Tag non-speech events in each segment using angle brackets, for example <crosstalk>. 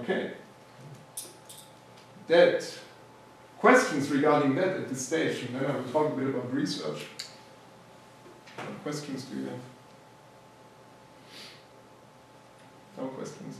Okay. That questions regarding that at this stage, and then I will talk a bit about research. What questions do you have? No questions.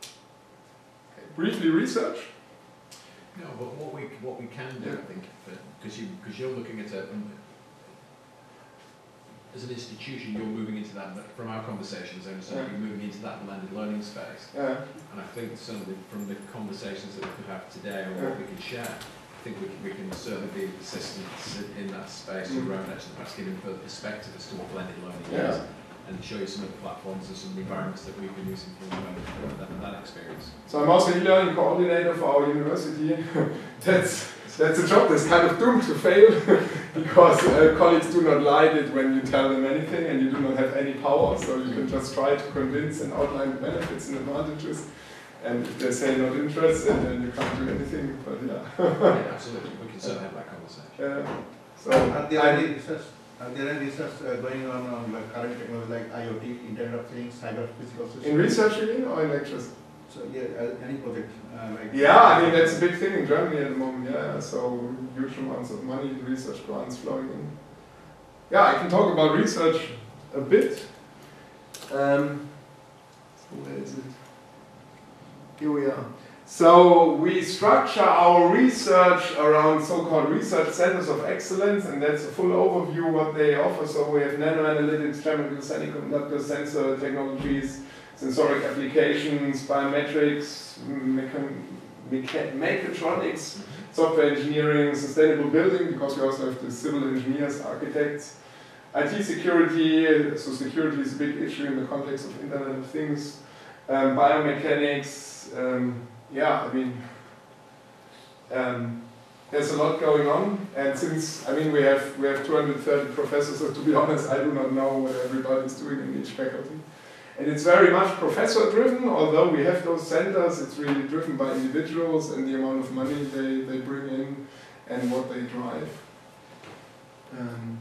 Okay. Briefly, research. No, but what we what we can do, Yeah. I think, because you because you're looking at a as an institution, you're moving into that from our conversations. I understand Yeah. you're moving into that blended learning space, Yeah. and I think from the conversations that we could have today or what we can share, I think we can, we can certainly be assistants in that space Mm. around actually perhaps giving further perspective as to what blended learning Yeah. is. And show you some of the platforms and some of the environments that we've been using for, for that, that experience. So I'm also e-learning coordinator for our university. <laughs> that's that's a job that's kind of doomed to fail <laughs> because uh, colleagues do not like it when you tell them anything and you do not have any power. So you can just try to convince and outline the benefits and advantages. And if they say not interested, then you can't do anything. But yeah. <laughs> yeah, absolutely. We can certainly have that conversation. yeah. So Are there I'm- any research, are there any research uh, going on on like current technology like IoT, Internet of Things, cyber physical systems? in research, you mean, or in lectures? So, yeah, uh, any project, uh, like. Yeah, I mean that's a big thing in Germany at the moment. Yeah, so huge amounts of money, research grants flowing in. Yeah, I can talk about research a bit. Um, so where is it? Here we are. So we structure our research around so-called research centers of excellence, and that's a full overview what they offer. So we have nanoanalytics, chemical semiconductor sensor technologies, sensoric applications, biometrics, mechan- mecha- mechatronics, software engineering, sustainable building, because we also have the civil engineers, architects, IT security, so security is a big issue in the context of Internet of Things, um, biomechanics, um, yeah, I mean, um, there's a lot going on, and since I mean we have we have 230 professors, so to be honest, I do not know what everybody's doing in each faculty. And it's very much professor driven, although we have those centers, it's really driven by individuals and the amount of money they, they bring in and what they drive. Um,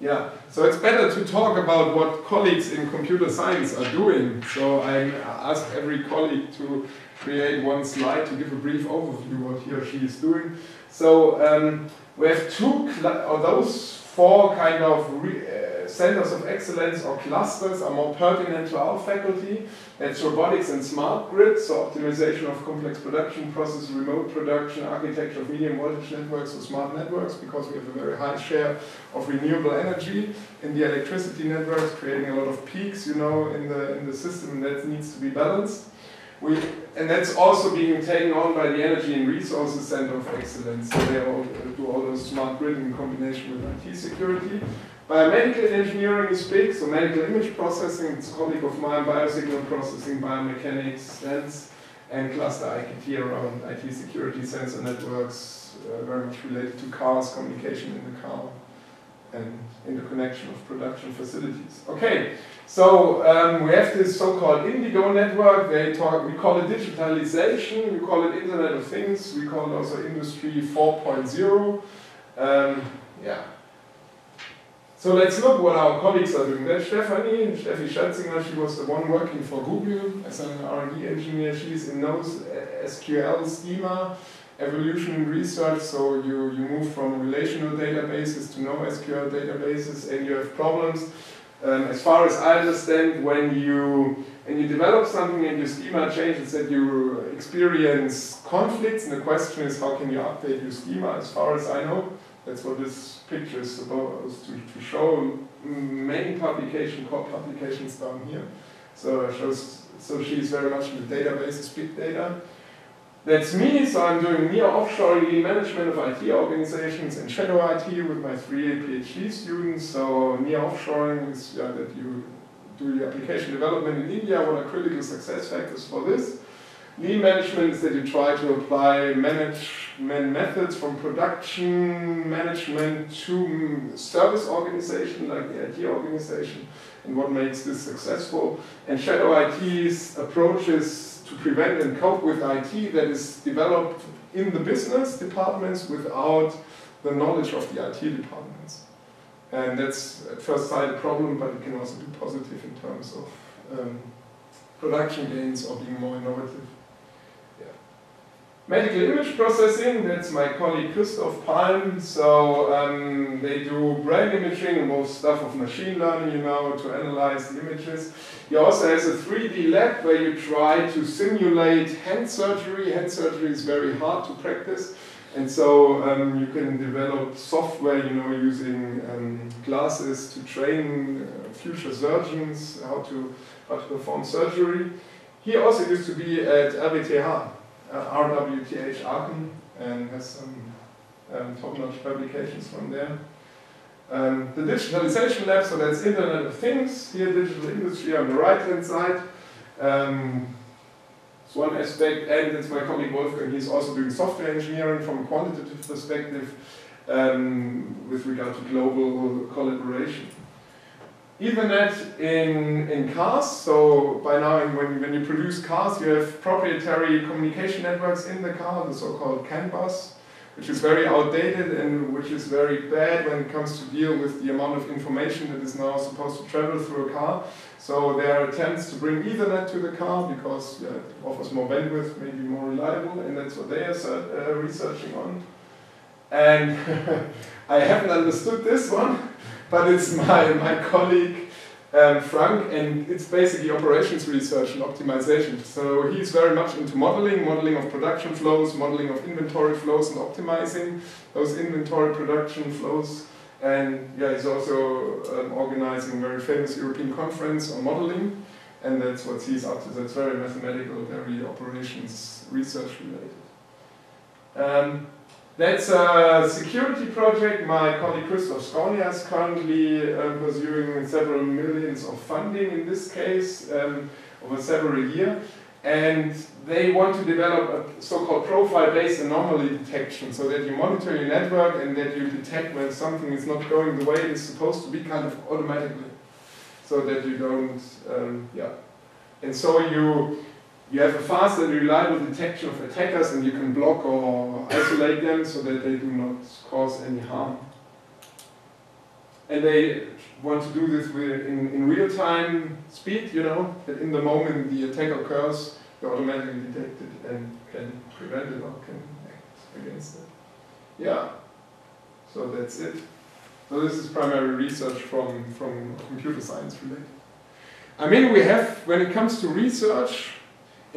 yeah, so it's better to talk about what colleagues in computer science are doing. So I ask every colleague to create one slide to give a brief overview of what he or she is doing. So um, we have two, or those four kind of uh, centers of excellence or clusters are more pertinent to our faculty. That's robotics and smart grid, so optimization of complex production process, remote production, architecture of medium voltage networks or smart networks, because we have a very high share of renewable energy in the electricity networks, creating a lot of peaks, you know, in the in the system, that needs to be balanced. We, and that's also being taken on by the Energy and Resources Center of Excellence. So they all, uh, do all those smart grid in combination with IT security. Biomedical engineering is big, so medical image processing, it's a colleague of mine, biosignal processing, biomechanics, sense, and cluster IKT around IT security, sensor networks, uh, very much related to cars, communication in the car, and interconnection of production facilities. Okay, so um, we have this so-called Indigo network. They talk. We call it digitalization. We call it Internet of Things. We call it also Industry 4.0. Um, yeah. So let's look what our colleagues are doing. That's Stephanie, Steffi Scherzinger. She was the one working for Google as an R&D engineer. She's in knows SQL schema evolution research, so you, you move from relational databases to NoSQL databases and you have problems. Um, as far as I understand, when you when you develop something and your schema changes, that you experience conflicts, and the question is how can you update your schema? As far as I know, that's what this picture is supposed to, to show. Many publication, publications down here. So shows. So she's very much in the databases, big data. That's me, so I'm doing near offshore lean management of IT organizations and shadow IT with my three PhD students. So near offshoring is yeah, that you do your application development in India. What are critical success factors for this? Lean management is that you try to apply management methods from production management to service organization like the IT organization and what makes this successful. And shadow IT's approaches to prevent and cope with IT that is developed in the business departments without the knowledge of the IT departments. And that's at first sight a problem, but it can also be positive in terms of um, production gains or being more innovative. Medical image processing, that's my colleague Christoph Palm. So um, they do brain imaging and most stuff of machine learning, you know, to analyze the images. He also has a 3D lab where you try to simulate hand surgery. Hand surgery is very hard to practice. And so um, you can develop software, you know, using um, glasses to train uh, future surgeons how to, how to perform surgery. He also used to be at RWTH, RWTH Aachen, and has some um, top-notch publications from there. Um, the digitalization lab, so that's Internet of Things, here digital industry on the right-hand side. Um, it's one aspect, and it's my colleague Wolfgang, he's also doing software engineering from a quantitative perspective um, with regard to global collaboration. Ethernet in, in cars, so by now when, when you produce cars you have proprietary communication networks in the car, the so-called CAN bus which is very outdated and which is very bad when it comes to deal with the amount of information that is now supposed to travel through a car. So there are attempts to bring Ethernet to the car because yeah, it offers more bandwidth, maybe more reliable, and that's what they are uh, researching on. And <laughs> I haven't understood this one, but it's <laughs> my, my colleague um, Frank, and it's basically operations research and optimization. So he's very much into modeling, modeling of production flows, modeling of inventory flows, and optimizing those inventory production flows. And yeah, he's also um, organizing a very famous European conference on modeling, and that's what he's up to. That's very mathematical, very operations research related. Um, that's a security project my colleague Christoph Skornia is currently uh, pursuing several millions of funding in this case um, over several years. And they want to develop a so-called profile-based anomaly detection so that you monitor your network and that you detect when something is not going the way it is supposed to be kind of automatically. So that you don't, um, yeah. And so you you have a fast and reliable detection of attackers and you can block or isolate them so that they do not cause any harm. And they want to do this in, in real-time speed, you know, that in the moment the attack occurs, you automatically detect it and can prevent it or can act against it. Yeah, so that's it. So this is primary research from, from computer science related. I mean, we have, when it comes to research,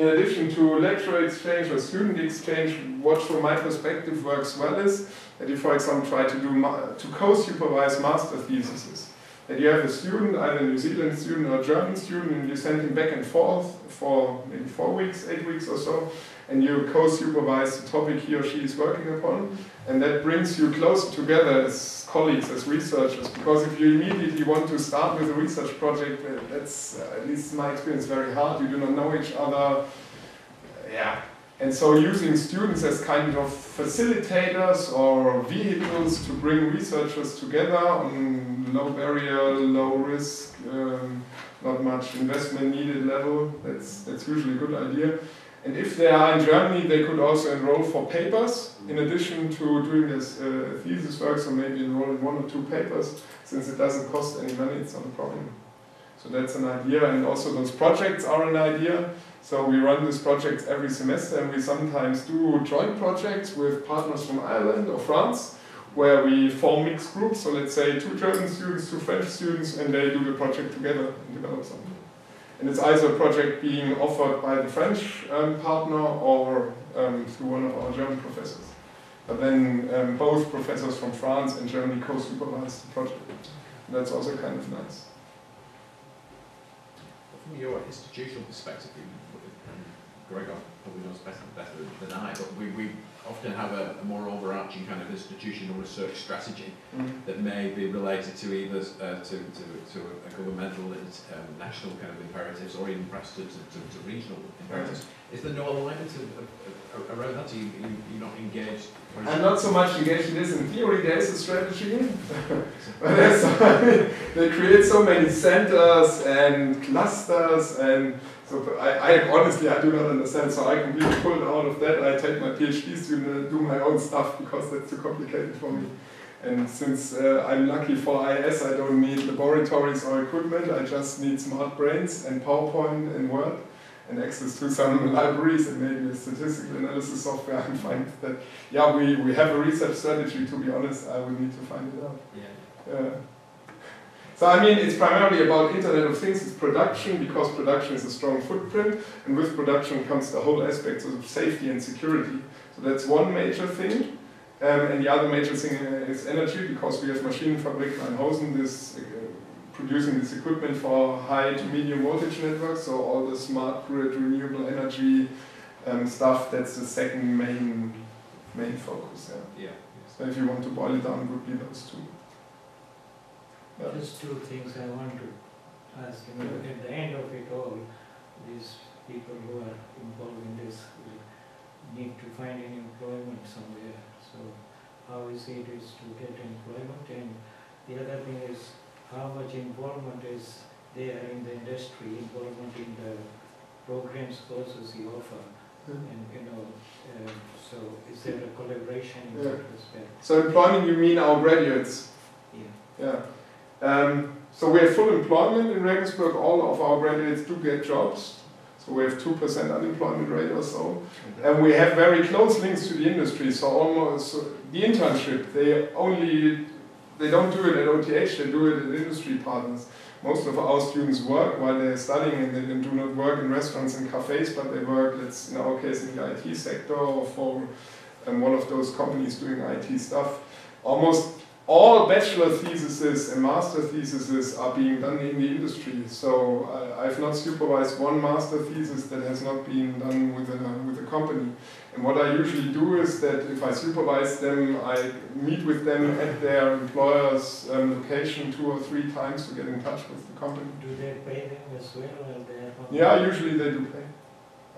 in addition to lecture exchange or student exchange, what from my perspective works well is that you, for example, try to do to co-supervise master theses. That you have a student, either a New Zealand student or a German student, and you send him back and forth for maybe four weeks, eight weeks or so, and you co-supervise the topic he or she is working upon, and that brings you closer together as colleagues, as researchers, because if you immediately want to start with a research project, that's, uh, at least in my experience, very hard. You do not know each other. Yeah. And so using students as kind of facilitators or vehicles to bring researchers together on low barrier, low risk, um, not much investment needed level, that's, that's usually a good idea. And if they are in Germany, they could also enroll for papers, in addition to doing this uh, thesis work, so maybe enroll in one or two papers, since it doesn't cost any money, it's not a problem. So that's an idea, and also those projects are an idea. So we run these projects every semester, and we sometimes do joint projects with partners from Ireland or France, where we form mixed groups, so let's say two German students, two French students, and they do the project together and develop something. And it's either a project being offered by the French um, partner or um, through one of our German professors. But then um, both professors from France and Germany co-supervise the project. And that's also kind of nice. From your institutional perspective, Gregor probably knows better, better than I, but we, we often have a, a, more overarching kind of institutional research strategy mm. that may be related to either uh, to, to, to a governmental and um, national kind of imperatives or even perhaps to, to, to regional imperatives. Mm. Is there no alignment of, of, around that? Are you, you, you're not engaged? I'm not so much engaged in this. In theory, there is a strategy. <laughs> but <laughs> they create so many centers and clusters and so I, I, honestly, I do not understand, so I completely pulled out of that. I take my PhD student and do my own stuff because that's too complicated for me. And since uh, I'm lucky for IS, I don't need laboratories or equipment, I just need smart brains and PowerPoint and Word. and access to some <laughs> libraries and maybe a statistical analysis software <laughs> and find that, yeah, we, we have a research strategy, to be honest, I would need to find it out. Yeah. Yeah. So I mean, it's primarily about Internet of Things, it's production, because production is a strong footprint, and with production comes the whole aspects of safety and security. So that's one major thing. Um, and the other major thing uh, is energy, because we have Maschinenfabrik Reinhausen, this uh, producing this equipment for high to medium voltage networks, so all the smart grid, renewable energy um, stuff, that's the second main main focus. Yeah. Yeah. So if you want to boil it down, it would be those two. Yeah. Just two things I want to ask, you know, at the end of it all, these people who are involved in this will need to find an employment somewhere. So how easy it is to get employment and the other thing is how much involvement is there in the industry, involvement in the programs courses you offer. And, you know, uh, so is there a collaboration in that respect? So employment, you mean our graduates? Yeah. Yeah. Um, so we have full employment in Regensburg. All of our graduates do get jobs. So we have 2% unemployment rate or so. And we have very close links to the industry. So almost so the internship, they only, they don't do it at OTH, they do it at industry partners. Most of our students work while they're studying and they do not work in restaurants and cafes, but they work, let's, in our case, in the IT sector or for um, one of those companies doing IT stuff. Almost all bachelor theses and master theses are being done in the industry. So I, I've not supervised one master thesis that has not been done with a, with a company. And what I usually do is that if I supervise them, I meet with them at their employer's um, location two or three times to get in touch with the company. Do they pay them as well or they are? on- Yeah, usually they do pay.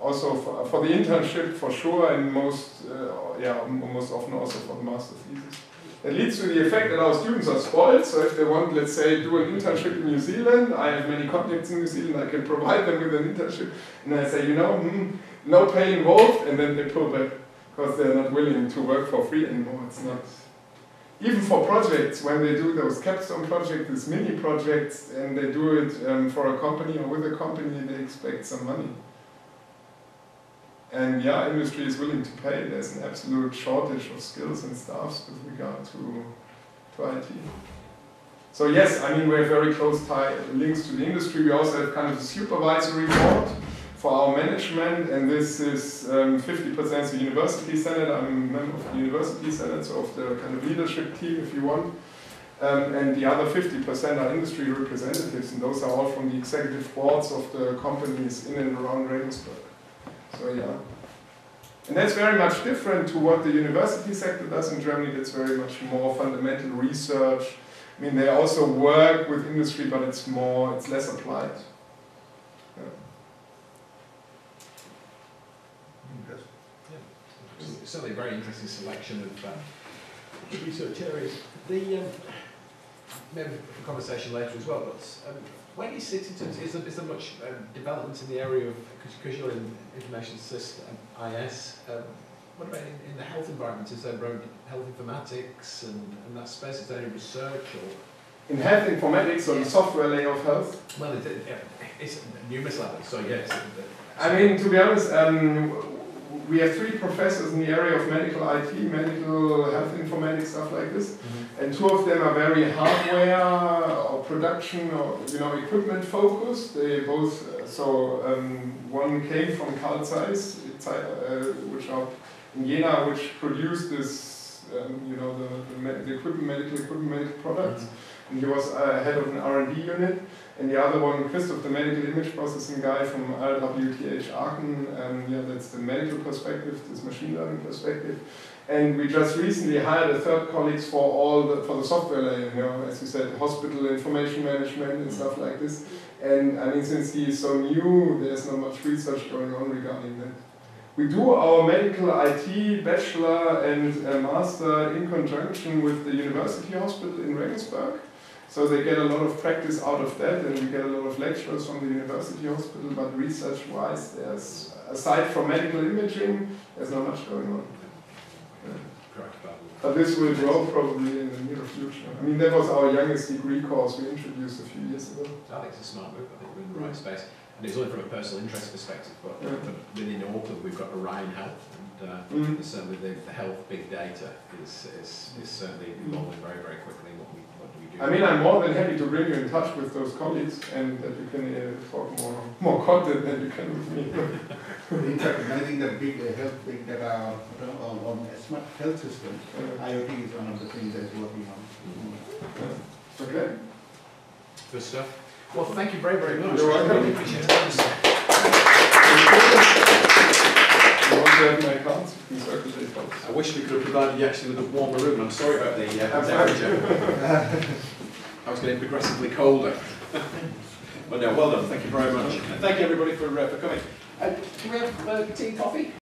Also for, for the internship for sure, and most uh, yeah most often also for the master thesis. It leads to the effect that our students are spoiled. So if they want, let's say, do an internship in New Zealand, I have many contacts in New Zealand. I can provide them with an internship, and I say, you know, hmm, no pay involved, and then they pull back because they're not willing to work for free anymore. It's not. Even for projects, when they do those capstone projects, these mini projects, and they do it um, for a company or with a company, they expect some money. And yeah, industry is willing to pay. There's an absolute shortage of skills and staffs with regard to, to IT. So yes, I mean we have very close tie links to the industry. We also have kind of a supervisory board for our management, and this is um, 50% the university senate. I'm a member of the university senate, so of the kind of leadership team, if you want. Um, and the other 50% are industry representatives, and those are all from the executive boards of the companies in and around Regensburg. So yeah. And that's very much different to what the university sector does in Germany. That's very much more fundamental research. I mean, they also work with industry, but it's more, it's less applied. Yeah. Interesting. It's certainly a very interesting selection of uh, research areas. The um, maybe a conversation later as well, but um, where do you sit in terms? Is there, is there much um, development in the area of because you're in information system IS? Um, what about in, in the health environment? Is there health informatics and, and that space? Is there any research or? In health informatics, or the software layer of health, Well, it, it, it's numerous levels. So yes. I mean, to be honest, um, we have three professors in the area of medical IT, medical health informatics, stuff like this. Mhm. And two of them are very hardware or production or you know equipment focused. They both uh, so um, one came from Carl Zeiss, uh, which are in Jena, which produced this um, you know the, the, the equipment, medical equipment, medical products. And he was uh, head of an R&D unit. And the other one, Christoph, the medical image processing guy from RWTH Aachen. Um, yeah, that's the medical perspective, this machine learning perspective. And we just recently hired a third colleague for all the for the software layer, you know, as you said, hospital information management and stuff like this. And I mean, since he is so new, there's not much research going on regarding that. We do our medical IT bachelor and uh, master in conjunction with the university hospital in Regensburg. So they get a lot of practice out of that, and we get a lot of lectures from the university hospital. But research-wise, there's aside from medical imaging, there's not much going on. Correct. But this will grow probably in the near future. I mean, that was our youngest degree course we introduced a few years ago. I think it's a smart move. I think we're in the right space. And it's only from a personal interest perspective, but, Yeah. but within Open, we've got Orion Health, and uh, Mm. certainly the, the health big data is, is, is certainly evolving very, very quickly. What we, I mean, I'm more than happy to bring you in touch with those colleagues and that you can uh, talk more, more content than you can with me. <laughs> In fact, I think that big uh, health, big data, uh, on, on smart health system, Uh, IoT is one of the things that is working on. okay. Good stuff. Well, thank you very, very much. You're welcome. I wish we could have provided you actually with a warmer room. I'm sorry about the uh, temperature. <laughs> I was getting progressively colder. <laughs> but no, well done. Thank you very much. And thank you everybody for, uh, for coming. Uh, do we have uh, tea and coffee?